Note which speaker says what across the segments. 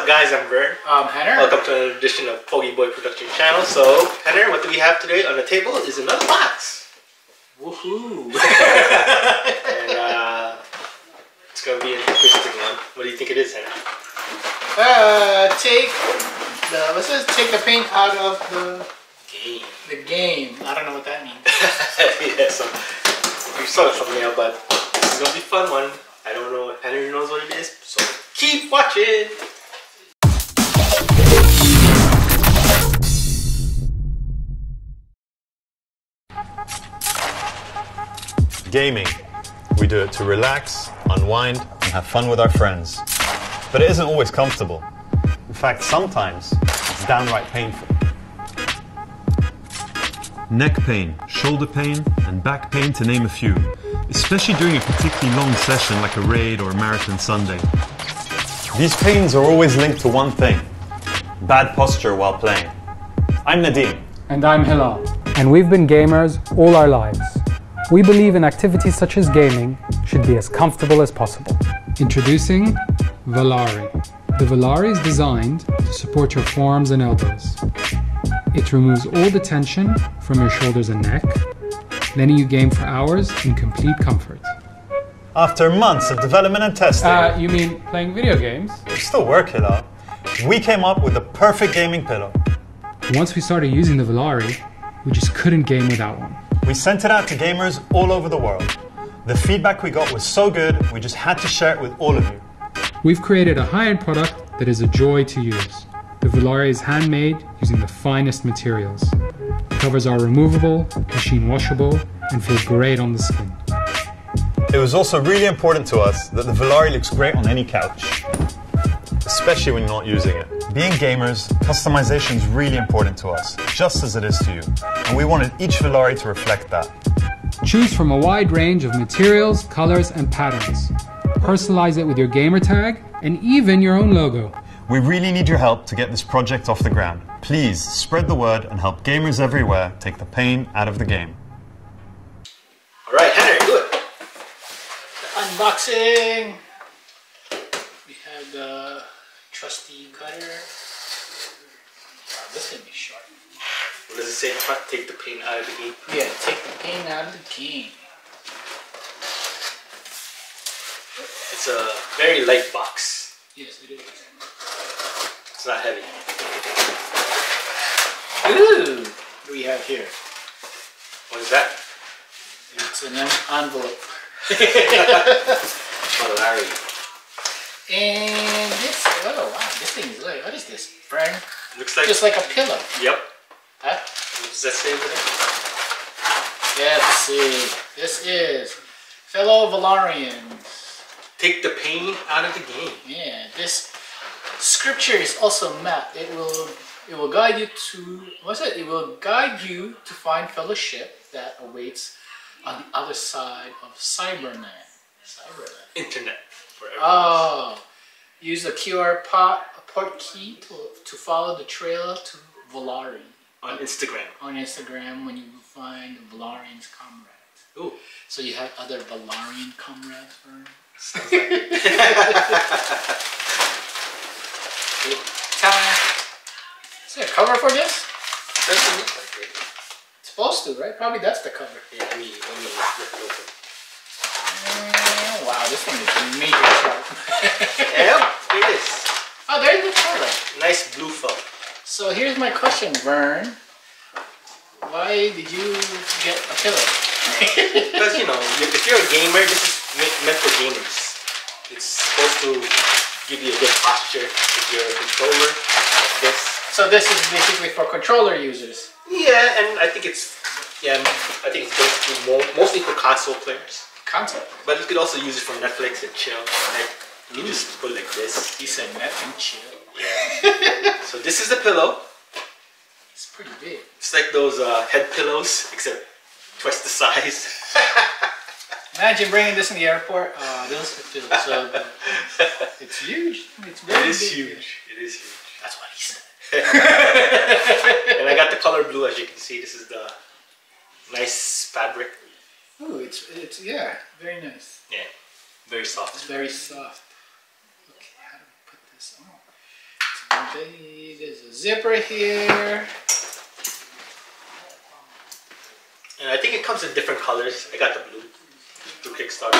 Speaker 1: up, guys? I'm Vern.
Speaker 2: Um, Henry.
Speaker 1: Welcome to another edition of Pogiboy Production Channel. So, Henry, what do we have today on the table is another box.
Speaker 2: Woohoo!
Speaker 1: and uh, it's going to be an interesting one. What do you think it is, Henry?
Speaker 2: uh, take the what's this? Take the paint out of the
Speaker 1: Game.
Speaker 2: the game. I don't know what that means.
Speaker 1: yeah, so you saw the thumbnail, but it's going to be a fun one. I don't know if Henry knows what it is, so keep watching.
Speaker 3: Gaming. We do it to relax, unwind, and have fun with our friends. But it isn't always comfortable. In fact, sometimes it's downright painful. Neck pain, shoulder pain, and back pain to name a few, especially during a particularly long session like a raid or a marathon Sunday. These pains are always linked to one thing bad posture while playing. I'm Nadim.
Speaker 4: And I'm Hilal. And we've been gamers all our lives. We believe in activities such as gaming should be as comfortable as possible. Introducing Valari. The Valari is designed to support your forearms and elbows. It removes all the tension from your shoulders and neck, letting you game for hours in complete comfort.
Speaker 3: After months of development and testing,
Speaker 4: Uh, you mean playing video games?
Speaker 3: we still work it out. We came up with the perfect gaming pillow.
Speaker 4: Once we started using the Valari, we just couldn't game without one.
Speaker 3: We sent it out to gamers all over the world. The feedback we got was so good, we just had to share it with all of you.
Speaker 4: We've created a high-end product that is a joy to use. The Valari is handmade using the finest materials. The Covers are removable, machine washable, and feel great on the skin.
Speaker 3: It was also really important to us that the Valari looks great on any couch, especially when you're not using it. Being gamers, customization is really important to us, just as it is to you, and we wanted each Valari to reflect that.
Speaker 4: Choose from a wide range of materials, colors, and patterns. Personalize it with your gamer tag and even your own logo.
Speaker 3: We really need your help to get this project off the ground. Please spread the word and help gamers everywhere take the pain out of the game.
Speaker 1: All right, Henry, do it.
Speaker 2: Unboxing. We have the trusty cutter. Wow, this is gonna be sharp.
Speaker 1: What does it say? Take the pain out of the game.
Speaker 2: Yeah, take the pain out of the game.
Speaker 1: It's a very light box.
Speaker 2: Yes, it is.
Speaker 1: It's not heavy.
Speaker 2: Ooh, what do we have here?
Speaker 1: What is that?
Speaker 2: It's an en- envelope.
Speaker 1: Valari.
Speaker 2: And this, oh wow, this thing is like, what is this, Brian?
Speaker 1: Looks like.
Speaker 2: Just like a pillow.
Speaker 1: Yep.
Speaker 2: Huh?
Speaker 1: What does that say over there?
Speaker 2: Let's see. This is fellow Valarians.
Speaker 1: Take the pain out of the game.
Speaker 2: Yeah, this scripture is also mapped. It will it will guide you to what's it? It will guide you to find fellowship that awaits on the other side of Cybernet. Cybernet.
Speaker 1: Internet.
Speaker 2: Oh, use the QR pot, port key to, to follow the trail to Valari
Speaker 1: On Instagram.
Speaker 2: on Instagram when you find Valarian's comrades.
Speaker 1: Ooh.
Speaker 2: So you have other Valarian comrades?
Speaker 1: Sounds like it.
Speaker 2: Is there a cover for this?
Speaker 1: Doesn't look like it.
Speaker 2: It's supposed to, right? Probably that's the cover.
Speaker 1: Yeah, let me, let me rip it open.
Speaker 2: Mm, wow, this one is major sharp.
Speaker 1: Yeah, it is.
Speaker 2: Oh, there's the cover.
Speaker 1: Nice blue felt.
Speaker 2: So here's my question, Vern. Why did you get a pillow?
Speaker 1: Because, you know, if you're a gamer, this is meant for gamers. It's supposed to give you a good posture if you're a controller. This.
Speaker 2: so this is basically for controller users.
Speaker 1: Yeah, and I think it's, yeah, I think it's basically mo- mostly for console players.
Speaker 2: Console.
Speaker 1: But you could also use it for Netflix and chill. Like, you just put it like this.
Speaker 2: He said net and chill.
Speaker 1: So this is the pillow.
Speaker 2: It's pretty big.
Speaker 1: It's like those uh, head pillows, except twice the size.
Speaker 2: Imagine bringing this in the airport. Uh, those feel so good. It's huge. It's very
Speaker 1: It is
Speaker 2: big.
Speaker 1: huge. It is huge.
Speaker 2: That's what he said.
Speaker 1: And I got the color blue, as you can see. This is the nice fabric.
Speaker 2: Ooh, it's it's yeah, very nice.
Speaker 1: Yeah, very soft.
Speaker 2: It's
Speaker 1: soft.
Speaker 2: very soft. Okay, how do we put this on? Okay, there's a zipper here.
Speaker 1: And I think it comes in different colors. I got the blue through Kickstarter.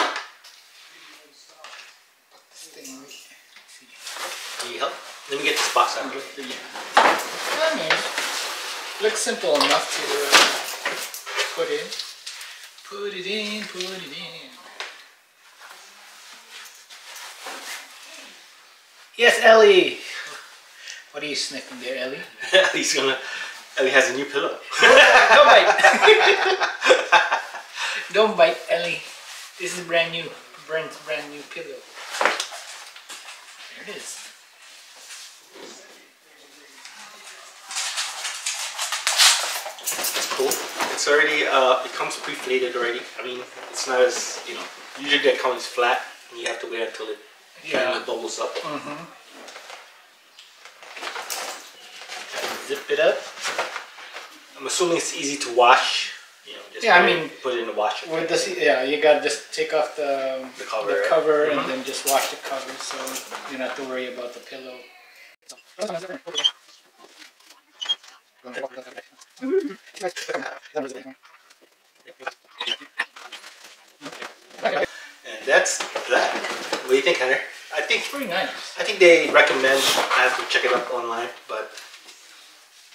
Speaker 1: Need help? Let me get this box out.
Speaker 2: With the- I mean, looks simple enough to uh, put in. Put it in, put it in. Yes, Ellie. What are you sniffing there, Ellie?
Speaker 1: He's gonna. Ellie has a new pillow.
Speaker 2: Don't bite. Don't bite, Ellie. This is brand new. Brand's brand new pillow. There it is.
Speaker 1: It's cool. It's already. Uh, it comes pre-flated already. I mean, it's not as you know. Usually it comes flat, and you have to wait until it kind of bubbles up.
Speaker 2: Mm-hmm. Zip it up.
Speaker 1: I'm assuming it's easy to wash. You know, just
Speaker 2: Yeah, I mean,
Speaker 1: put it in the washer.
Speaker 2: With this, yeah, you gotta just take off the
Speaker 1: The cover,
Speaker 2: the
Speaker 1: right?
Speaker 2: cover and then just wash the cover, so you don't have to worry about the pillow.
Speaker 1: And that's that. What you think, Hunter? I think it's
Speaker 2: Pretty nice.
Speaker 1: I think they recommend. I have to check it up online, but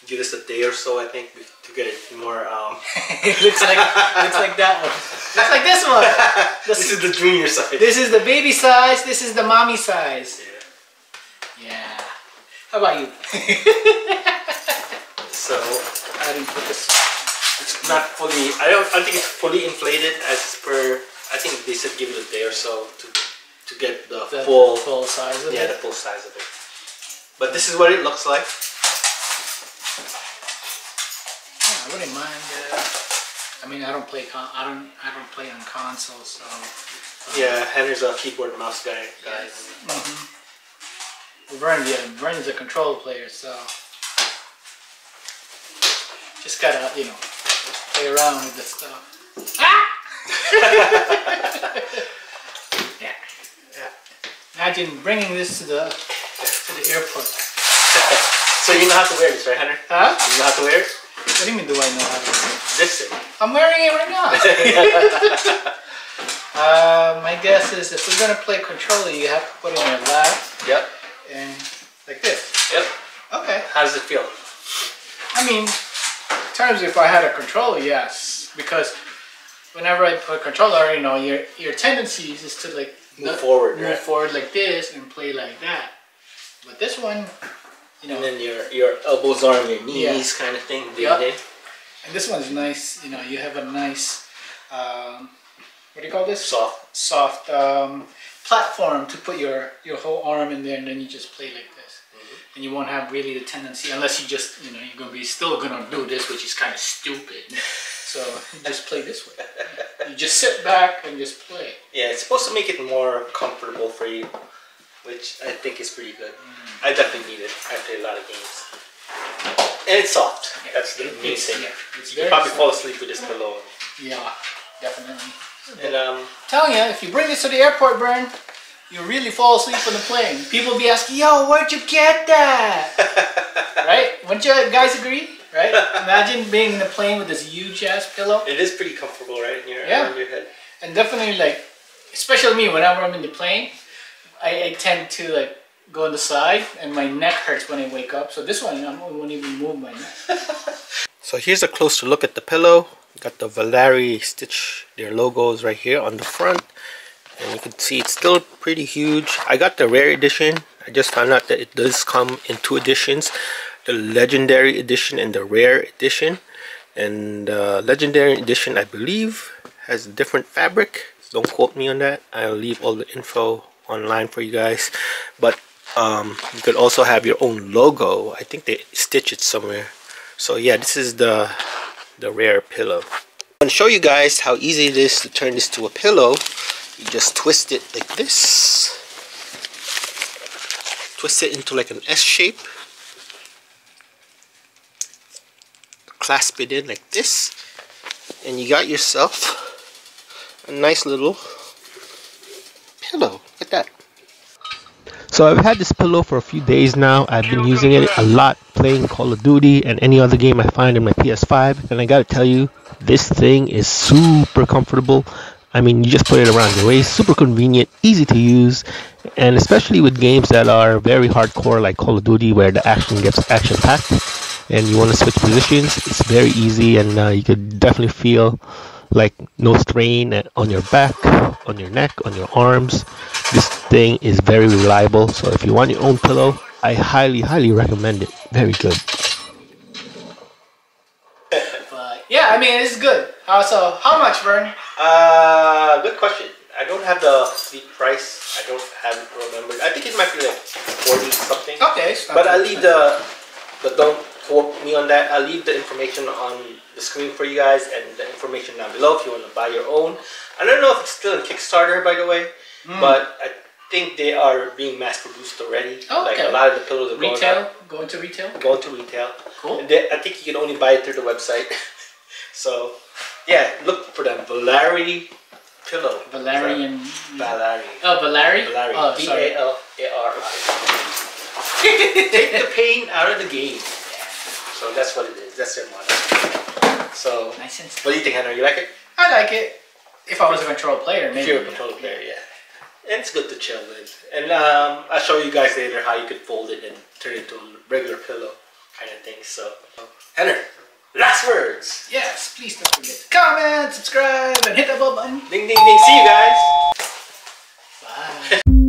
Speaker 1: give us a day or so. I think to get it more. Um,
Speaker 2: it looks like looks like that one. Looks like this one.
Speaker 1: this is the junior size.
Speaker 2: This is the baby size. This is the mommy size.
Speaker 1: Yeah.
Speaker 2: Yeah. How about you?
Speaker 1: So
Speaker 2: I didn't put this.
Speaker 1: it's not fully. I don't. I think it's fully inflated as per. I think they said give it a day or so to to get the,
Speaker 2: The
Speaker 1: full.
Speaker 2: full size of
Speaker 1: Yeah,
Speaker 2: it.
Speaker 1: the full size of it. But this is what it looks like.
Speaker 2: Yeah, I wouldn't mind. Uh, I mean, I don't play. Con- I don't. I don't play on console, so.
Speaker 1: Yeah, Henry's a keyboard and mouse guy. Guys.
Speaker 2: Vern, yeah, Vern's a control player, so just gotta, you know, play around with this stuff. Ah! yeah.
Speaker 1: Yeah.
Speaker 2: Imagine bringing this to the to the airport.
Speaker 1: So you know how to wear this, right, Henry?
Speaker 2: Huh?
Speaker 1: You know how to wear it?
Speaker 2: What do you mean? Do I know how to? do it?
Speaker 1: This thing.
Speaker 2: I'm wearing it right now. uh, my guess is if we're gonna play controller, you have to put it in your lap
Speaker 1: Yep.
Speaker 2: and like this.
Speaker 1: Yep.
Speaker 2: Okay.
Speaker 1: How does it feel?
Speaker 2: I mean, in terms of if I had a controller, yes, because whenever I put a controller, you know, your your tendencies is to like
Speaker 1: Move forward,
Speaker 2: move
Speaker 1: right?
Speaker 2: forward like this, and play like that. But this one, you know,
Speaker 1: And then your your elbows are on your knees,
Speaker 2: Yeah.
Speaker 1: kind of thing. Day
Speaker 2: Yeah.
Speaker 1: to day.
Speaker 2: and this one's nice. You know, you have a nice, um, what do you call this?
Speaker 1: Soft.
Speaker 2: Soft um, platform to put your your whole arm in there, and then you just play like this.
Speaker 1: Mm-hmm.
Speaker 2: And you won't have really the tendency, unless you just, you know, you're gonna be still gonna do this, which is kind of stupid. So just play this way. You just sit back and just play.
Speaker 1: Yeah, it's supposed to make it more comfortable for you, which I think is pretty good. I definitely need it. I play a lot of games. And it's soft. That's the main
Speaker 2: it's-
Speaker 1: thing.
Speaker 2: yeah,
Speaker 1: you can probably
Speaker 2: soft.
Speaker 1: fall asleep with this pillow.
Speaker 2: Yeah, definitely.
Speaker 1: And um,
Speaker 2: telling you, if you bring this to the airport, Vern, you really fall asleep on the plane. People will be asking, "Yo, where'd you get that?" right? Wouldn't you guys agree? Right? Imagine being in a plane with this huge ass pillow,
Speaker 1: it is pretty comfortable, right? In your,
Speaker 2: Yeah.
Speaker 1: around your head.
Speaker 2: and definitely like, especially me, whenever I'm in the plane, I, I tend to like go on the side, and my neck hurts when I wake up. So this one, I won't even move my neck.
Speaker 1: So here's a closer look at the pillow. Got the Valari Stitch, their logos right here on the front. And you can see it's still pretty huge. I got the rare edition. I just found out that it does come in two editions. The legendary edition and the rare edition. And the legendary edition, I believe, has a different fabric. Don't quote me on that. I'll leave all the info online for you guys. But um, you could also have your own logo. I think they stitch it somewhere. So yeah, this is the the rare pillow. I'm gonna show you guys how easy it is to turn this to a pillow. You just twist it like this. Twist it into like an S shape. Clasp it in like this. And you got yourself a nice little pillow. At that. So I've had this pillow for a few days now. I've been using it a lot playing Call of Duty and any other game I find in my PS5. And I gotta tell you, this thing is super comfortable. I mean, you just put it around your waist, super convenient, easy to use, and especially with games that are very hardcore like Call of Duty where the action gets action packed and you want to switch positions, it's very easy and uh, you could definitely feel like no strain on your back, on your neck, on your arms. This thing is very reliable. So if you want your own pillow, I highly, highly recommend it. Very good.
Speaker 2: But yeah, I mean it's good. Uh, so how much, Vern?
Speaker 1: Uh, good question. I don't have the complete price. I don't have it remembered. I think it might be like forty something.
Speaker 2: Okay.
Speaker 1: But I'll leave
Speaker 2: expensive.
Speaker 1: the, don't quote me on that. I'll leave the information on the screen for you guys and the information down below if you want to buy your own. I don't know if it's still in Kickstarter, by the way,
Speaker 2: Hmm.
Speaker 1: but I think they are being mass produced already.
Speaker 2: Oh,
Speaker 1: Like a lot of the pillows are going
Speaker 2: retail.
Speaker 1: out,
Speaker 2: Going to retail.
Speaker 1: going to retail.
Speaker 2: Cool.
Speaker 1: And they, I think you can only buy it through the website. so, yeah, look for them. Valari pillow.
Speaker 2: Valerian.
Speaker 1: Valari.
Speaker 2: Oh, Valeri.
Speaker 1: Valari.
Speaker 2: Oh,
Speaker 1: V
Speaker 2: sorry.
Speaker 1: A L A R I. Take the pain out of the game. So that's what it is. That's their model. So,
Speaker 2: nice and
Speaker 1: what do you think, Henry? You like it?
Speaker 2: I like it. If I was a control player, maybe.
Speaker 1: If you're a control yeah. player, yeah. And it's good to chill with. And um, I'll show you guys later how you could fold it and turn it into a regular pillow kind of thing. So, Henry, last words.
Speaker 2: Yes, please don't forget to comment, subscribe, and hit that bell button.
Speaker 1: Ding, ding, ding. See you guys. Bye.